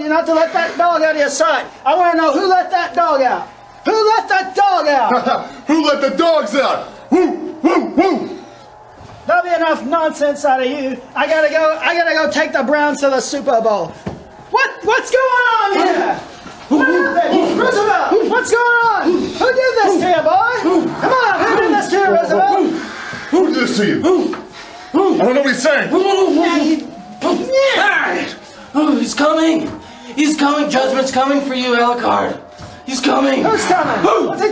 you not to let that dog out of your sight. I want to know who let that dog out. Who let that dog out? Who let the dogs out? Woo, woo, woo! There'll be enough nonsense out of you. I gotta go. I gotta go take the Browns to the Super Bowl. What? What's going on here? What happened? Roosevelt, what's going on? Who did this to you, boy? Come on, who did this to you, Roosevelt? Who did this to you? I don't know what he's saying. Yeah, you- Oh, he's coming! He's coming! Judgment's coming for you, Alucard! He's coming! Who's coming? What's